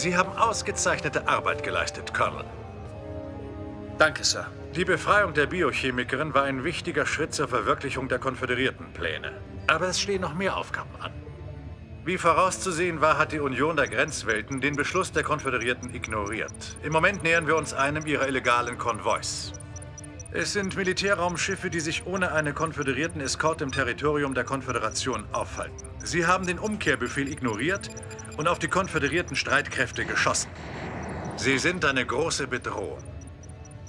Sie haben ausgezeichnete Arbeit geleistet, Colonel. Danke, Sir. Die Befreiung der Biochemikerin war ein wichtiger Schritt zur Verwirklichung der konföderierten Pläne. Aber es stehen noch mehr Aufgaben an. Wie vorauszusehen war, hat die Union der Grenzwelten den Beschluss der Konföderierten ignoriert. Im Moment nähern wir uns einem ihrer illegalen Konvois. Es sind Militärraumschiffe, die sich ohne eine konföderierten Escort im Territorium der Konföderation aufhalten. Sie haben den Umkehrbefehl ignoriert und auf die konföderierten Streitkräfte geschossen. Sie sind eine große Bedrohung.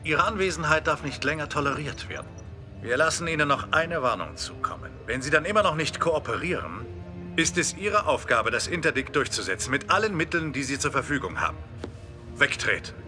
Ihre Anwesenheit darf nicht länger toleriert werden. Wir lassen Ihnen noch eine Warnung zukommen. Wenn Sie dann immer noch nicht kooperieren, ist es Ihre Aufgabe, das Interdikt durchzusetzen mit allen Mitteln, die Sie zur Verfügung haben. Wegtreten.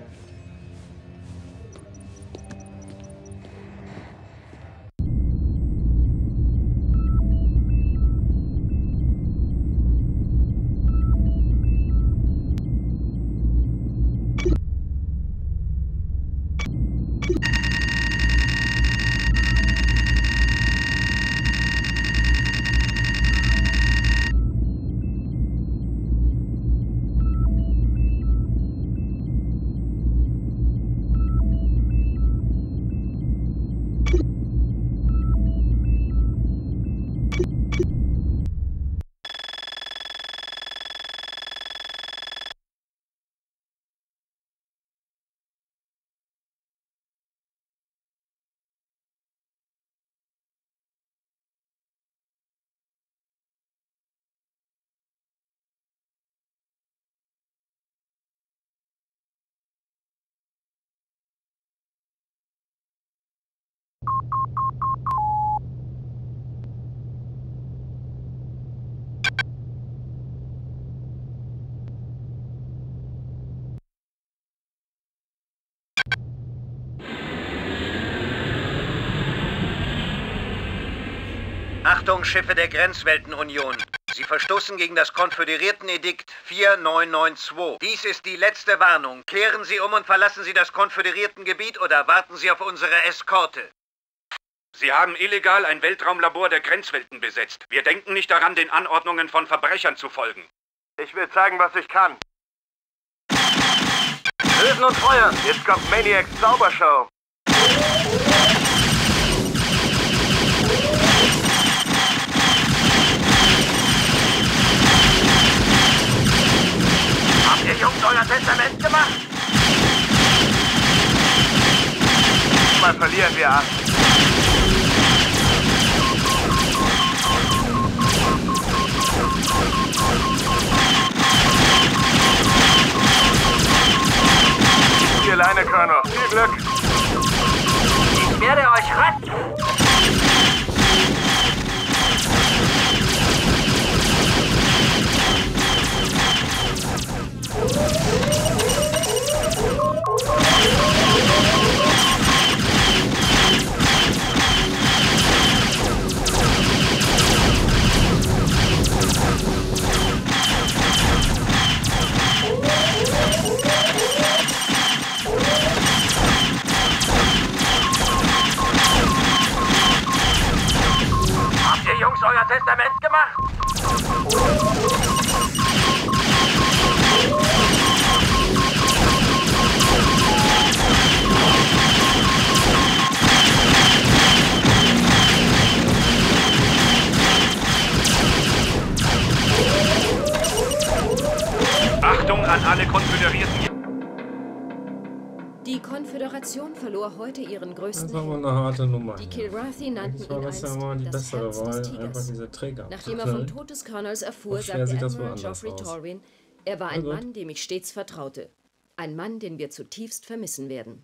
Achtung, Schiffe der Grenzweltenunion. Sie verstoßen gegen das Konföderierten-Edikt 4992. Dies ist die letzte Warnung. Kehren Sie um und verlassen Sie das Konföderiertengebiet oder warten Sie auf unsere Eskorte. Sie haben illegal ein Weltraumlabor der Grenzwelten besetzt. Wir denken nicht daran, den Anordnungen von Verbrechern zu folgen. Ich will zeigen, was ich kann. Lösen und feuern! Jetzt kommt Maniacs Zaubershow. Habt euer Testament gemacht? Mal verlieren wir ab. Die alleine, Colonel. Viel Glück. Ich werde euch retten! Habt ihr Jungs euer Testament gemacht? Verlor heute ihren größten Das war mal eine harte Nummer. Die. Kilrathi nannten ihn ja einst mal die das bessere Herz des Wahl, Tigers. einfach diese Träger Nachdem er vom. Tod des Colonels erfuhr, sagte Admiral Geoffrey. Torwin, er war ein. Mann, dem ich stets vertraute. Ein Mann, den wir zutiefst vermissen werden.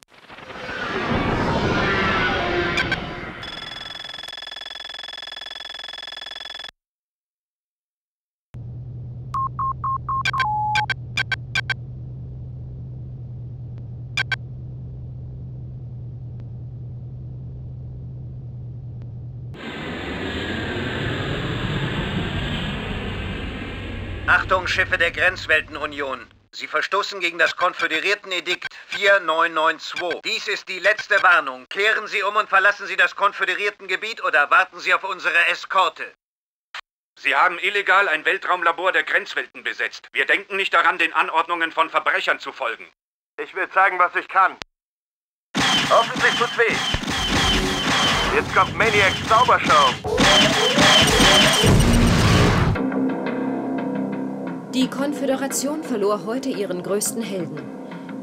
Achtung, Schiffe der Grenzweltenunion. Sie verstoßen gegen das Konföderierten-Edikt 4992. Dies ist die letzte Warnung. Kehren Sie um und verlassen Sie das Konföderiertengebiet oder warten Sie auf unsere Eskorte. Sie haben illegal ein Weltraumlabor der Grenzwelten besetzt. Wir denken nicht daran, den Anordnungen von Verbrechern zu folgen. Ich will zeigen, was ich kann. Hoffentlich tut's weh. Jetzt kommt Maniacs Zaubershow. Die Konföderation verlor heute ihren größten Helden.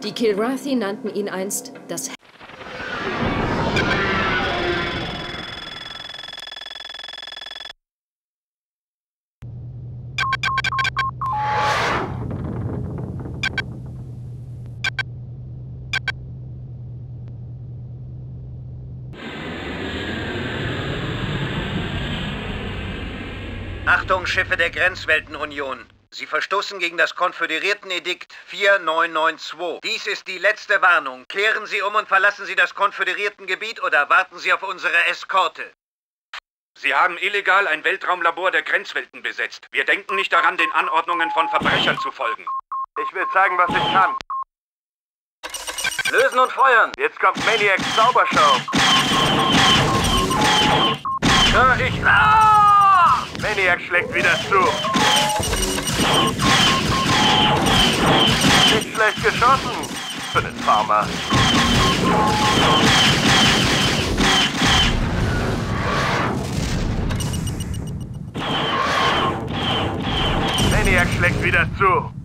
Die Kilrathi nannten ihn einst das Achtung, Schiffe der Grenzweltenunion. Sie verstoßen gegen das Konföderiertenedikt 4992. Dies ist die letzte Warnung. Kehren Sie um und verlassen Sie das Konföderiertengebiet oder warten Sie auf unsere Eskorte. Sie haben illegal ein Weltraumlabor der Grenzwelten besetzt. Wir denken nicht daran, den Anordnungen von Verbrechern zu folgen. Ich will zeigen, was ich kann. Lösen und feuern. Jetzt kommt Maniacs Zaubershow. Hör ich... Ah! Maniac schlägt wieder zu. Nicht schlecht geschossen. Für den Farmer. Maniac schlägt wieder zu.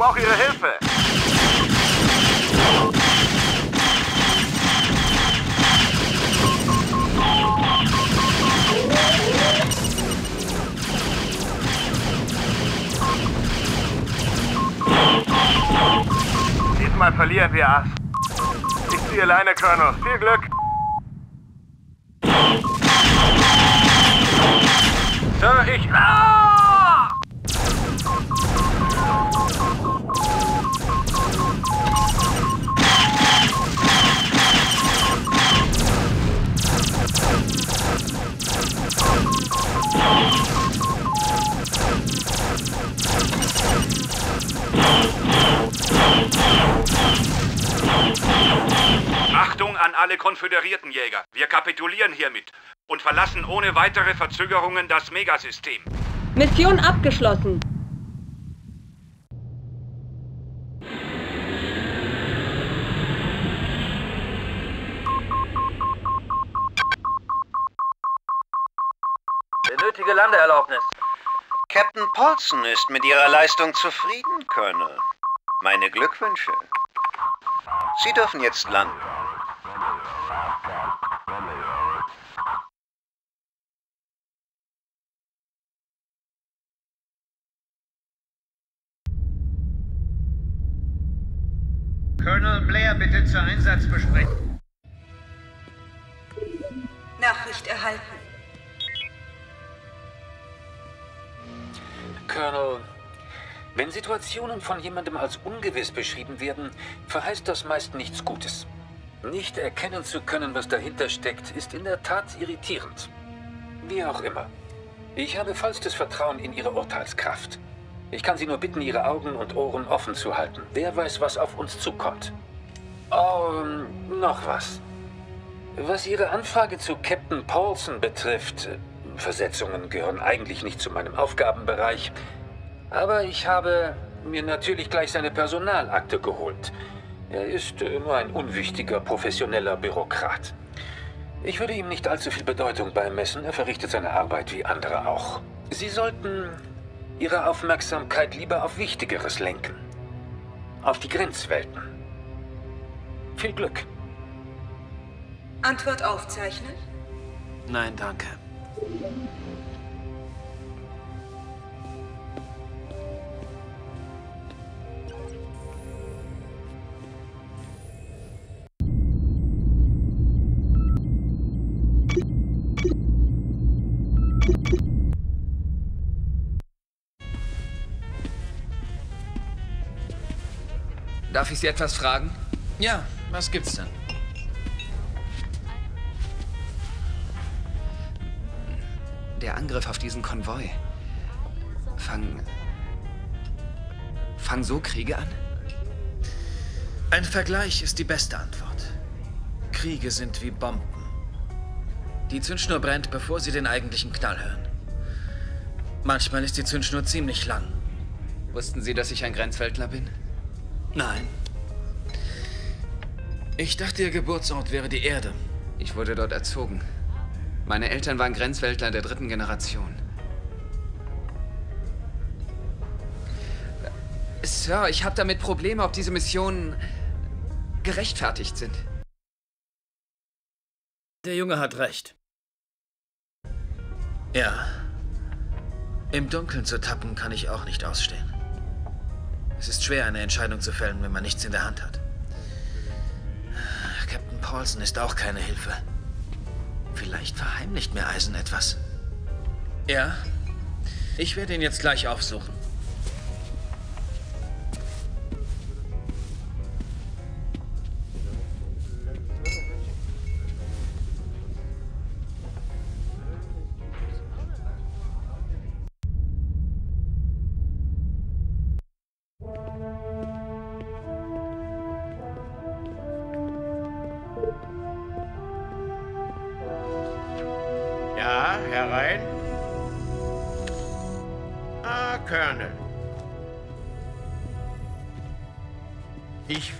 Brauche Ihre Hilfe. Diesmal verlieren wir, Ass. Ich ziehe alleine, Colonel. Viel Glück. Kapitulieren hiermit und verlassen ohne weitere Verzögerungen das Megasystem. Mission abgeschlossen. Benötige Landeerlaubnis. Captain Paulson ist mit Ihrer Leistung zufrieden, Colonel. Meine Glückwünsche. Sie dürfen jetzt landen. Situationen von jemandem als ungewiss beschrieben werden, verheißt das meist nichts Gutes. Nicht erkennen zu können, was dahinter steckt, ist in der Tat irritierend. Wie auch immer. Ich habe vollstes Vertrauen in Ihre Urteilskraft. Ich kann Sie nur bitten, Ihre Augen und Ohren offen zu halten. Wer weiß, was auf uns zukommt. Oh, noch was. Was Ihre Anfrage zu Captain Paulson betrifft, Versetzungen gehören eigentlich nicht zu meinem Aufgabenbereich, aber ich habe mir natürlich gleich seine Personalakte geholt. Er ist äh, nur ein unwichtiger professioneller Bürokrat. Ich würde ihm nicht allzu viel Bedeutung beimessen, er verrichtet seine Arbeit wie andere auch. Sie sollten Ihre Aufmerksamkeit lieber auf Wichtigeres lenken. Auf die Grenzwelten. Viel Glück. Antwort aufzeichnen. Nein, danke. Darf ich Sie etwas fragen? Ja, was gibt's denn? der Angriff auf diesen Konvoi. Fang. Fang so Kriege an? Ein Vergleich ist die beste Antwort. Kriege sind wie Bomben. Die Zündschnur brennt, bevor sie den eigentlichen Knall hören. Manchmal ist die Zündschnur ziemlich lang. Wussten Sie, dass ich ein Grenzweltler bin? Nein. Ich dachte, Ihr Geburtsort wäre die Erde. Ich wurde dort erzogen. Meine Eltern waren Grenzweltler der dritten Generation. Sir, ich habe damit Probleme, ob diese Missionen gerechtfertigt sind. Der Junge hat recht. Ja. Im Dunkeln zu tappen kann ich auch nicht ausstehen. Es ist schwer, eine Entscheidung zu fällen, wenn man nichts in der Hand hat. Captain Paulson ist auch keine Hilfe. Vielleicht verheimlicht mir Eisen etwas. Ja, ich werde ihn jetzt gleich aufsuchen.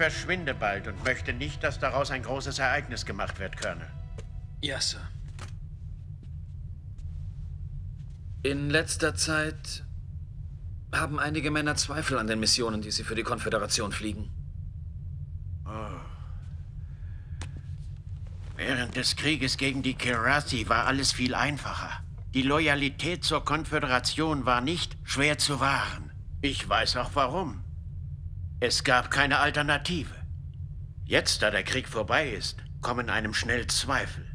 Verschwinde bald und möchte nicht, dass daraus ein großes Ereignis gemacht wird, Colonel. Ja, Sir. In letzter Zeit haben einige Männer Zweifel an den Missionen, die sie für die Konföderation fliegen. Oh. Während des Krieges gegen die Kirathi war alles viel einfacher. Die Loyalität zur Konföderation war nicht schwer zu wahren. Ich weiß auch warum. Es gab keine Alternative. Jetzt, da der Krieg vorbei ist, kommen einem schnell Zweifel.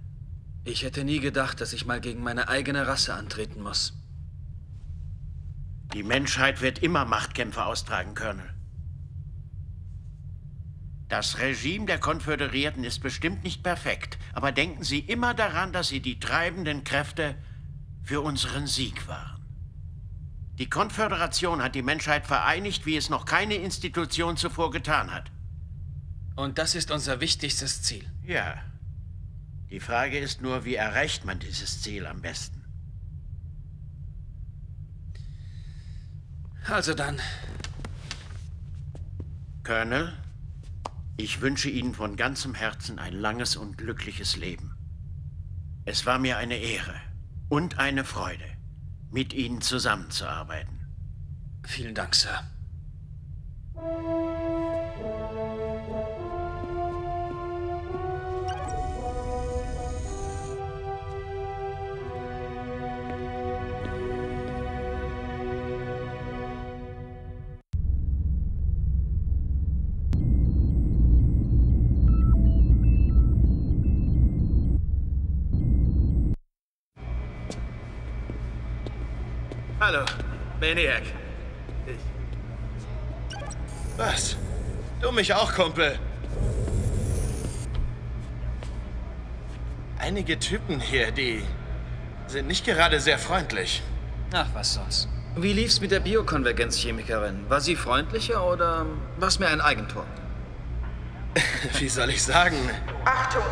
Ich hätte nie gedacht, dass ich mal gegen meine eigene Rasse antreten muss. Die Menschheit wird immer Machtkämpfe austragen, Colonel. Das Regime der Konföderierten ist bestimmt nicht perfekt, aber denken Sie immer daran, dass sie die treibenden Kräfte für unseren Sieg waren. Die Konföderation hat die Menschheit vereinigt, wie es noch keine Institution zuvor getan hat. Und das ist unser wichtigstes Ziel. Ja. Die Frage ist nur, wie erreicht man dieses Ziel am besten? Also dann. Colonel, ich wünsche Ihnen von ganzem Herzen ein langes und glückliches Leben. Es war mir eine Ehre und eine Freude, mit Ihnen zusammenzuarbeiten. Vielen Dank, Sir. Hallo, Maniac. Ich. Was? Du mich auch, Kumpel. Einige Typen hier, die sind nicht gerade sehr freundlich. Ach, was soll's. Wie lief's mit der Biokonvergenzchemikerin? War sie freundlicher oder war's mir ein Eigentor? Wie soll ich sagen? Achtung!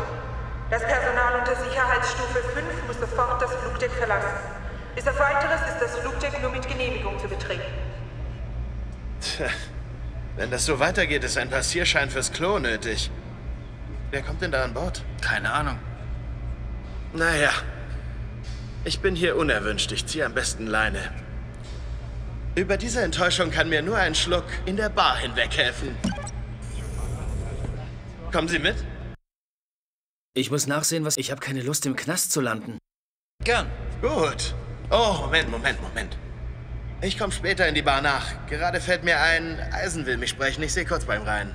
Das Personal unter Sicherheitsstufe 5 muss sofort das Flugdeck verlassen. Bis auf weiteres ist das Flugdeck nur mit Genehmigung zu betreten. Tja, wenn das so weitergeht, ist ein Passierschein fürs Klo nötig. Wer kommt denn da an Bord? Keine Ahnung. Naja, ich bin hier unerwünscht. Ich ziehe am besten Leine. Über diese Enttäuschung kann mir nur ein Schluck in der Bar hinweg helfen. Kommen Sie mit? Ich muss nachsehen, was... Ich habe keine Lust, im Knast zu landen. Gern. Gut. Oh, Moment, Moment, Moment. Ich komme später in die Bar nach. Gerade fällt mir ein, Eisen will mich sprechen. Ich sehe kurz beim Rein.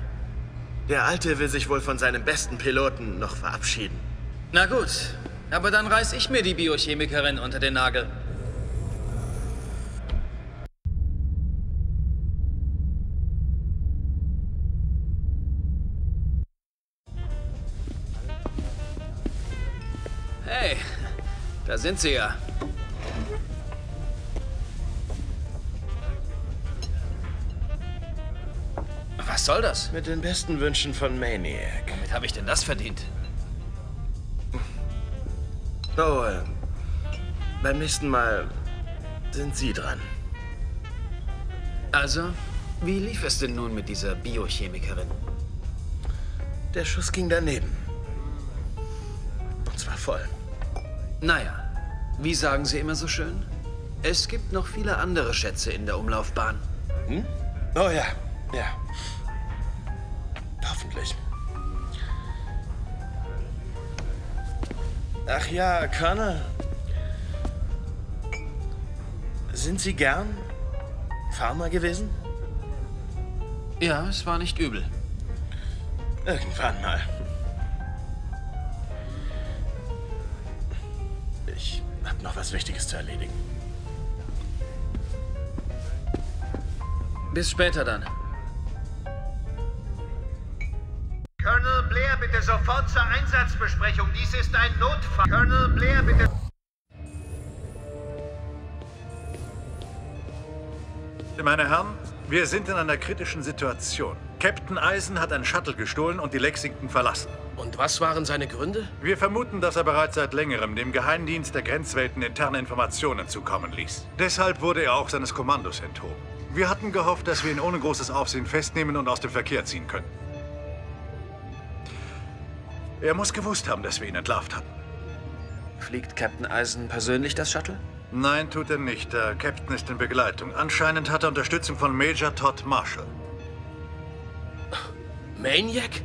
Der Alte will sich wohl von seinem besten Piloten noch verabschieden. Na gut, aber dann reiß ich mir die Biochemikerin unter den Nagel. Hey, da sind sie ja. Was soll das? Mit den besten Wünschen von Maniac. Womit habe ich denn das verdient? Oh, äh, beim nächsten Mal sind Sie dran. Also, wie lief es denn nun mit dieser Biochemikerin? Der Schuss ging daneben. Und zwar voll. Naja, wie sagen Sie immer so schön? Es gibt noch viele andere Schätze in der Umlaufbahn. Hm? Oh ja, ja. Ach ja, Colonel. Sind Sie gern Farmer gewesen? Ja, es war nicht übel. Irgendwann mal. Ich hab noch was Wichtiges zu erledigen. Bis später dann. Colonel Blair, bitte sofort zur Einsatzbesprechung. Dies ist ein Notfall. Colonel Blair, bitte. Meine Herren, wir sind in einer kritischen Situation. Captain Eisen hat ein Shuttle gestohlen und die Lexington verlassen. Und was waren seine Gründe? Wir vermuten, dass er bereits seit längerem dem Geheimdienst der Grenzwelten interne Informationen zukommen ließ. Deshalb wurde er auch seines Kommandos enthoben. Wir hatten gehofft, dass wir ihn ohne großes Aufsehen festnehmen und aus dem Verkehr ziehen können. Er muss gewusst haben, dass wir ihn entlarvt hatten. Fliegt Captain Eisen persönlich das Shuttle? Nein, tut er nicht. Der Captain ist in Begleitung. Anscheinend hat er Unterstützung von Major Todd Marshall. Maniac?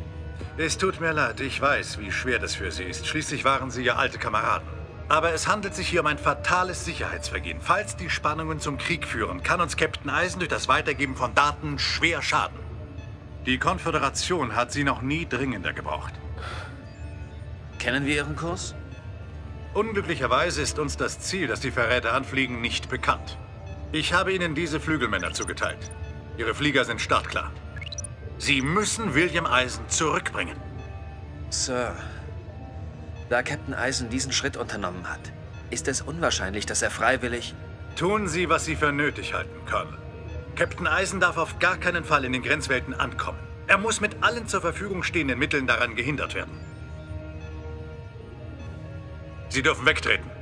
Es tut mir leid, ich weiß, wie schwer das für Sie ist. Schließlich waren Sie ja alte Kameraden. Aber es handelt sich hier um ein fatales Sicherheitsvergehen. Falls die Spannungen zum Krieg führen, kann uns Captain Eisen durch das Weitergeben von Daten schwer schaden. Die Konföderation hat sie noch nie dringender gebraucht. Kennen wir Ihren Kurs? Unglücklicherweise ist uns das Ziel, das die Verräter anfliegen, nicht bekannt. Ich habe Ihnen diese Flügelmänner zugeteilt. Ihre Flieger sind startklar. Sie müssen William Eisen zurückbringen. Sir, da Captain Eisen diesen Schritt unternommen hat, ist es unwahrscheinlich, dass er freiwillig... Tun Sie, was Sie für nötig halten, Colonel. Captain Eisen darf auf gar keinen Fall in den Grenzwelten ankommen. Er muss mit allen zur Verfügung stehenden Mitteln daran gehindert werden. Sie dürfen wegtreten.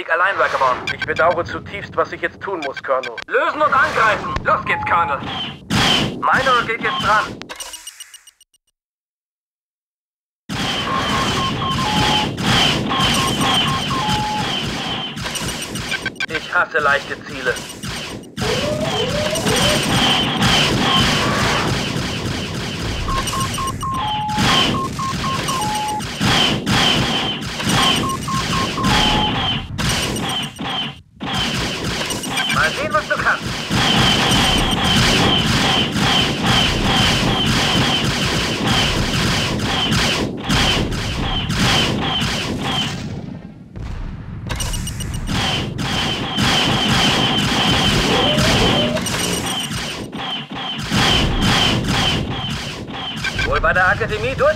Verräter. Flieg allein, Vagabond. Ich bedauere zutiefst, was ich jetzt tun muss, Colonel. Lösen und angreifen. Los geht's, Colonel. Minor geht jetzt dran. Ich hasse leichte Ziele.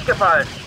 Durchgefallen.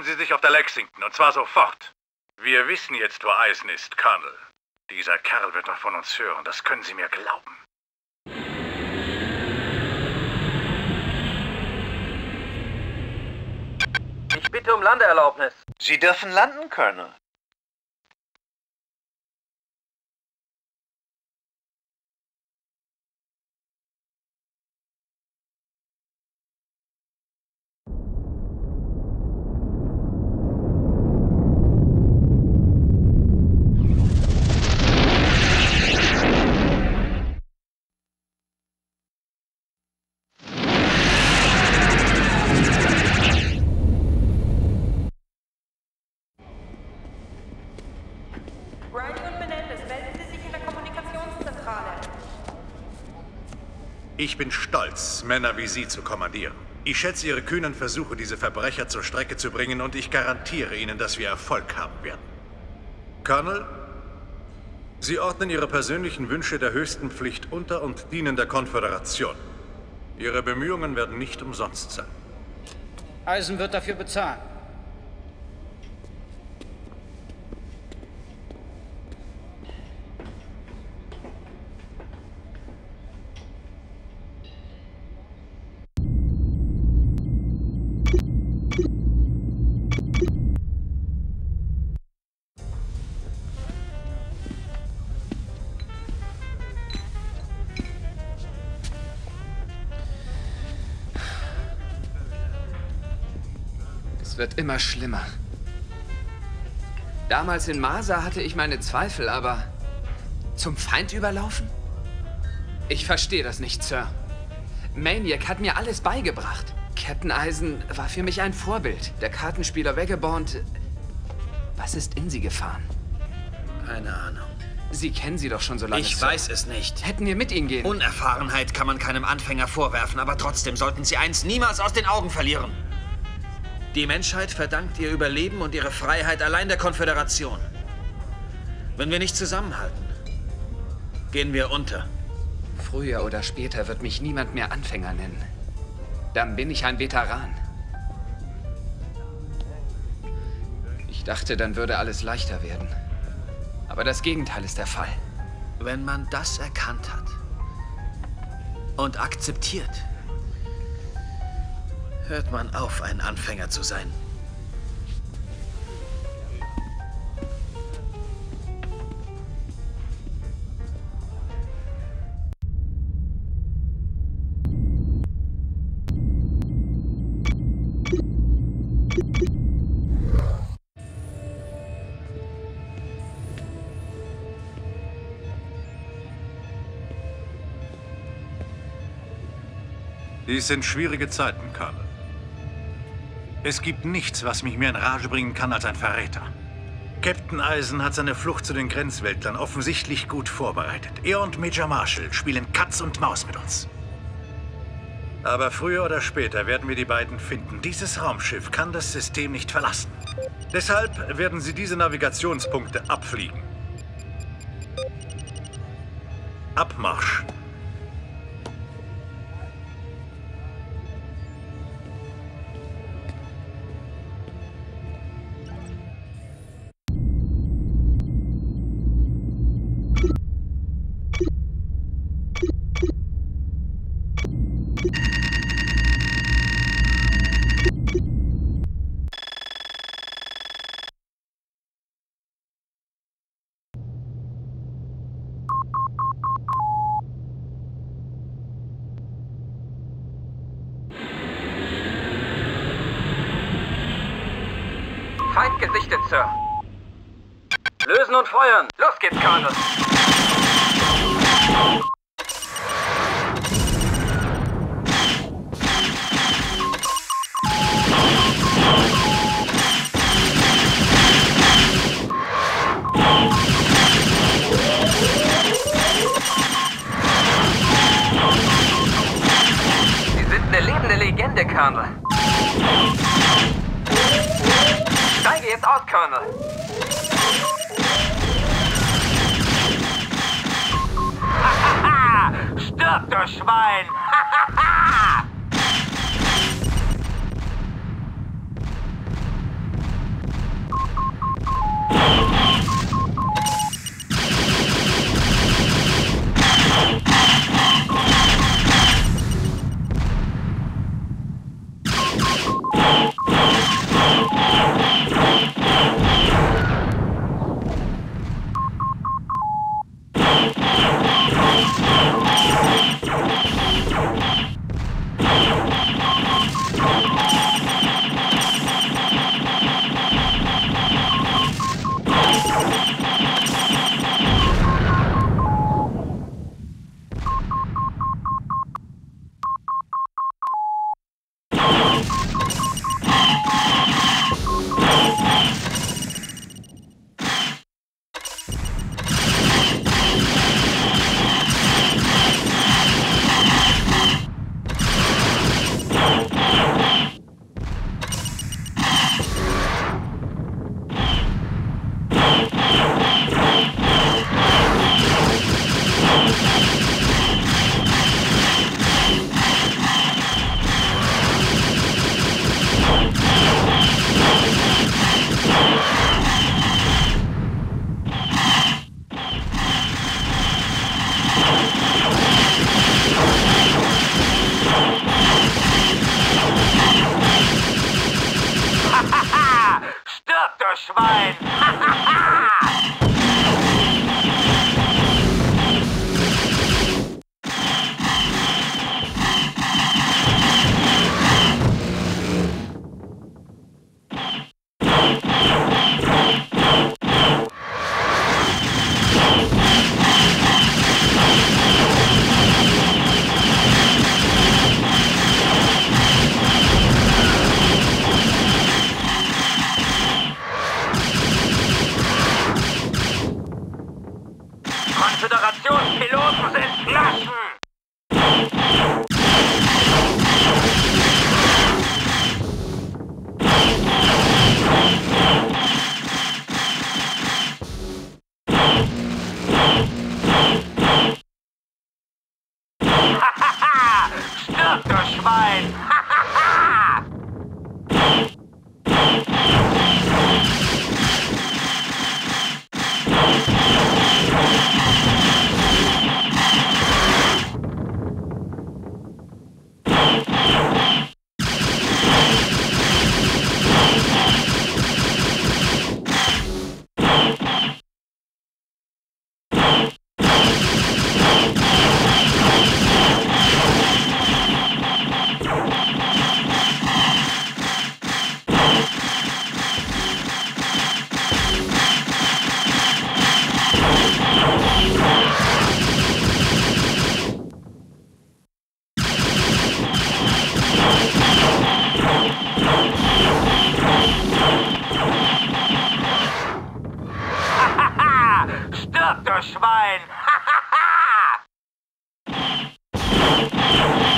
Melden Sie sich auf der Lexington, und zwar sofort. Wir wissen jetzt, wo Eisen ist, Colonel. Dieser Kerl wird noch von uns hören, das können Sie mir glauben. Ich bitte um Landeerlaubnis. Sie dürfen landen, Colonel. Riley und Menendez, melden Sie sich in der Kommunikationszentrale. Ich bin stolz, Männer wie Sie zu kommandieren. Ich schätze Ihre kühnen Versuche, diese Verbrecher zur Strecke zu bringen, und ich garantiere Ihnen, dass wir Erfolg haben werden. Colonel, Sie ordnen Ihre persönlichen Wünsche der höchsten Pflicht unter und dienen der Konföderation. Ihre Bemühungen werden nicht umsonst sein. Eisen wird dafür bezahlen. Es wird immer schlimmer. Damals in Masa hatte ich meine Zweifel, aber zum Feind überlaufen? Ich verstehe das nicht, Sir. Maniac hat mir alles beigebracht. Captain Eisen war für mich ein Vorbild. Der Kartenspieler Vagabond. Was ist in Sie gefahren? Keine Ahnung. Sie kennen sie doch schon so lange. Ich Sir. weiß es nicht. Hätten wir mit Ihnen gehen? Unerfahrenheit kann man keinem Anfänger vorwerfen, aber trotzdem sollten Sie eins niemals aus den Augen verlieren. Die Menschheit verdankt ihr Überleben und ihre Freiheit allein der Konföderation. Wenn wir nicht zusammenhalten, gehen wir unter. Früher oder später wird mich niemand mehr Anfänger nennen. Dann bin ich ein Veteran. Ich dachte, dann würde alles leichter werden. Aber das Gegenteil ist der Fall. Wenn man das erkannt hat und akzeptiert, hört man auf, ein Anfänger zu sein. Dies sind schwierige Zeiten, Colonel. Es gibt nichts, was mich mehr in Rage bringen kann als ein Verräter. Captain Eisen hat seine Flucht zu den Grenzweltlern offensichtlich gut vorbereitet. Er und Major Marshall spielen Katz und Maus mit uns. Aber früher oder später werden wir die beiden finden. Dieses Raumschiff kann das System nicht verlassen. Deshalb werden sie diese Navigationspunkte abfliegen. Gesichtet, Sir. Lösen und feuern. Los geht's, Colonel. Sie sind eine lebende Legende, Colonel jetzt aus, Colonel. Stirb, du Schwein! Stirb, du Schwein! Ich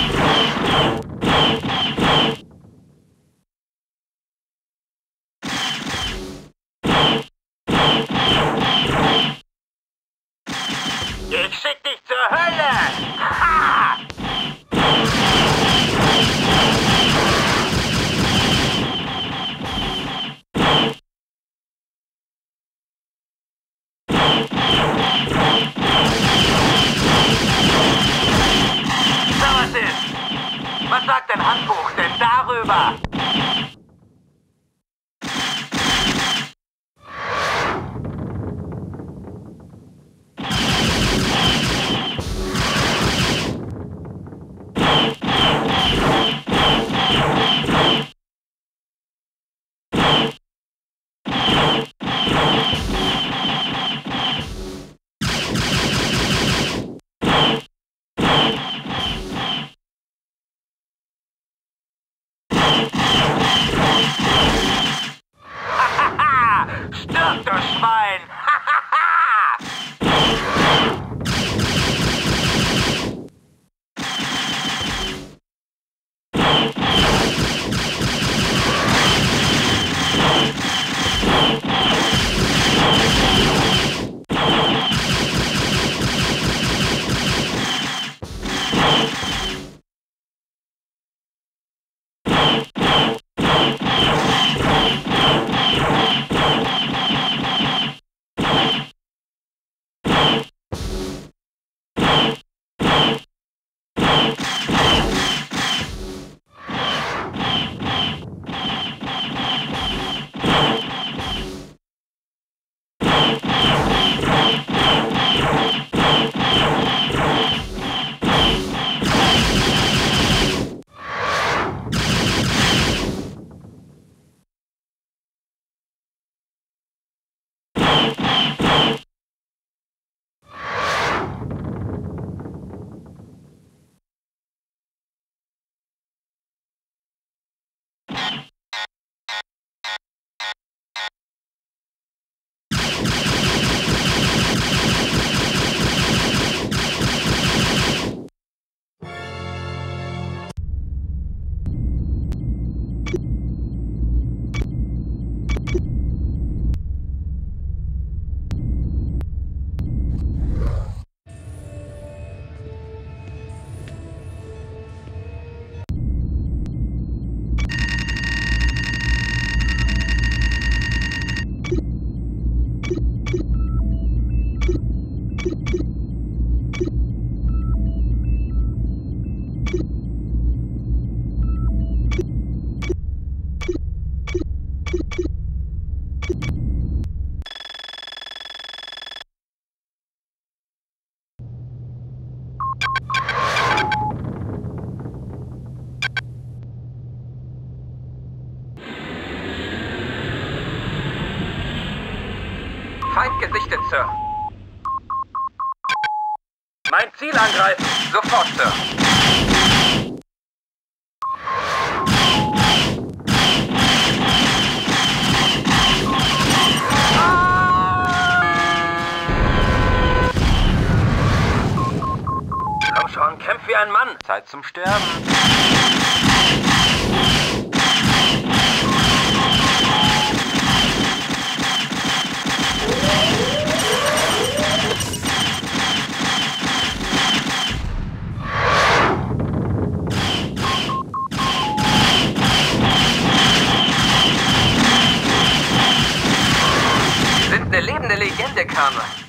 camera.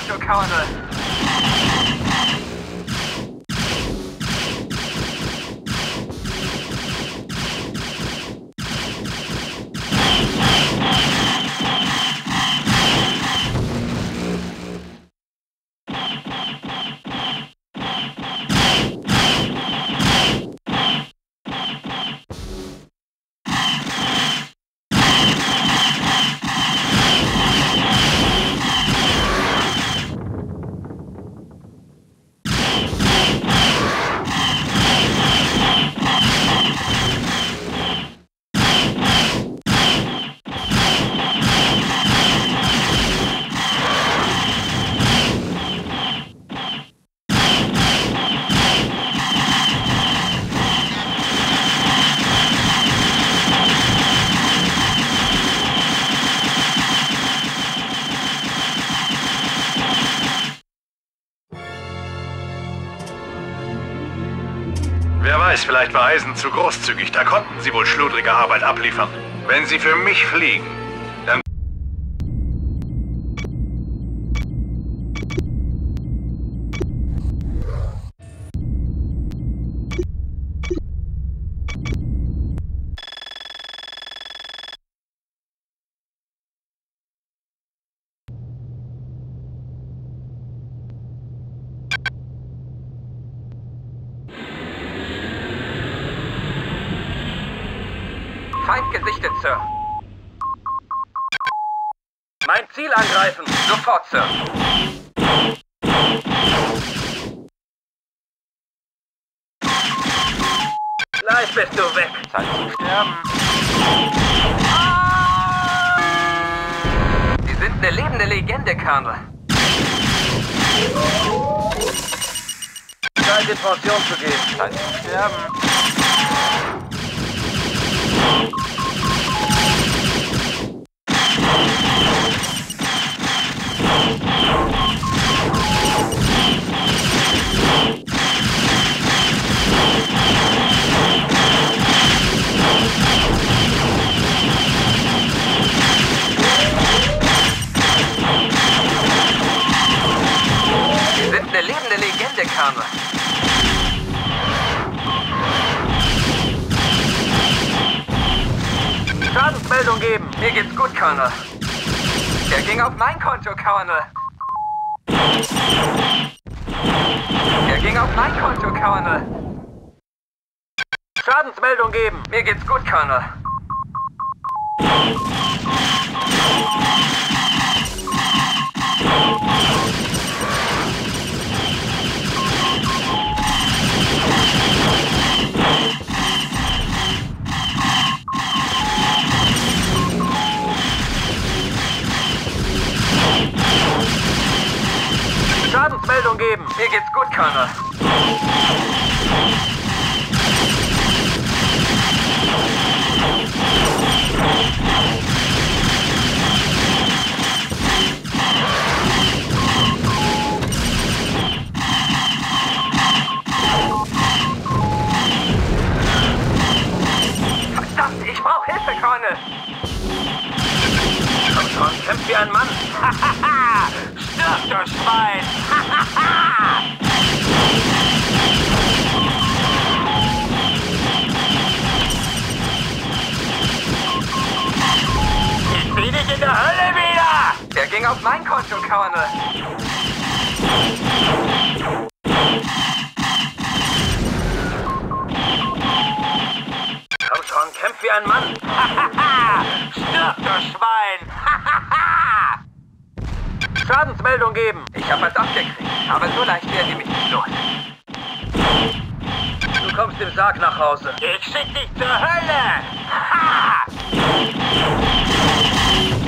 Marshal calendar. zu großzügig. Da konnten Sie wohl schludrige Arbeit abliefern. Wenn Sie für mich fliegen, Ziel angreifen. Sofort, Sir. Gleich bist du weg. Zeit zu sterben. Sie sind eine lebende Legende, Colonel. Zeit in Pension zu gehen. Zeit zu sterben. Colonel. Schadensmeldung geben. Mir geht's gut, Colonel. Der ging auf mein Konto, Colonel. Der ging auf mein Konto, Colonel. Schadensmeldung geben. Mir geht's gut, Colonel. Schadensmeldung geben. Mir geht's gut, Colonel. Verdammt, ich brauche Hilfe, Colonel. Komm wie ein Mann. Stirb, du Schwein. ich sehe dich in der Hölle wieder. Der ging auf mein Konto, Colonel. Komm schon, kämpf wie ein Mann. Stirb, du Schwein. Schadensmeldung geben. Ich habe was abgekriegt, aber so leicht werden die mich nicht los. Du kommst im Sarg nach Hause. Ich schick dich zur Hölle. Verdammt,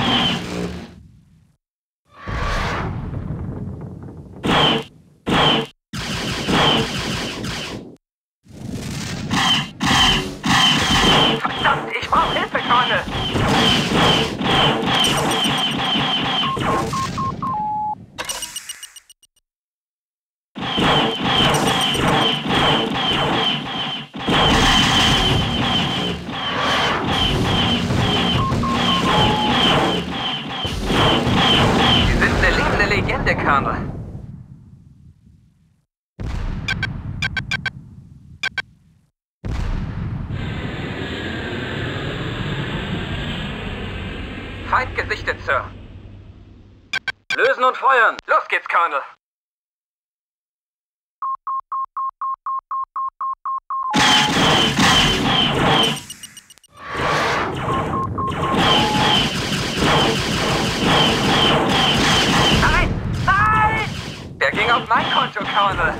ging auf mein Konto, Colonel.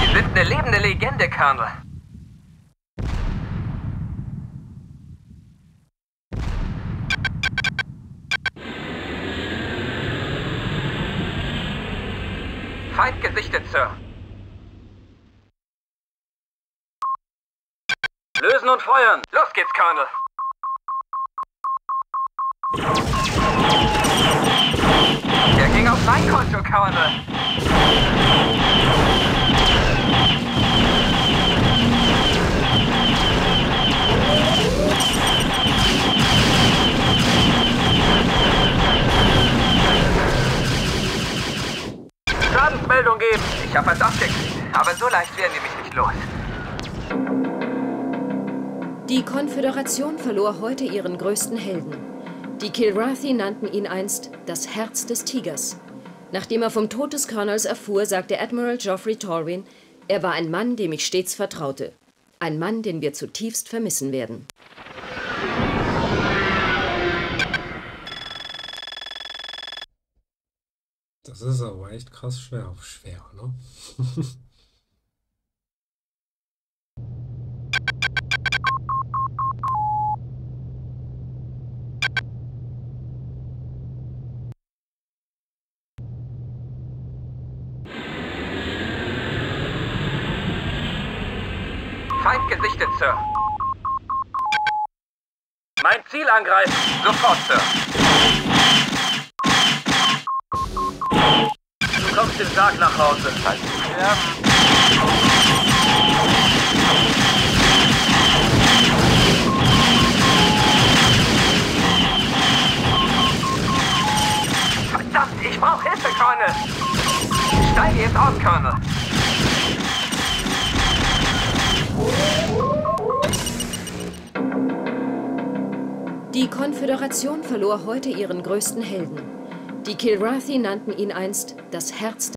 Sie sind eine lebende Legende, Colonel. Feind gesichtet, Sir. Lösen und feuern. Los geht's, Colonel. Der ging auf mein Konto, Colonel. Schadensmeldung geben. Ich habe was abgekriegt, aber so leicht werden die mich nicht los. Die Konföderation verlor heute ihren größten Helden. Die Kilrathi nannten ihn einst das Herz des Tigers. Nachdem er vom Tod des Colonels erfuhr, sagte Admiral Geoffrey Tolwyn, er war ein Mann, dem ich stets vertraute. Ein Mann, den wir zutiefst vermissen werden. Das ist aber echt krass schwer. Schwer, ne? angreifen. Sofort, Sir. Du kommst im Sarg nach Hause. Sterben. Verdammt, ich brauche Hilfe, Colonel. Steige jetzt aus, Colonel. Die Konföderation verlor heute ihren größten Helden. Die Kilrathi nannten ihn einst das Herz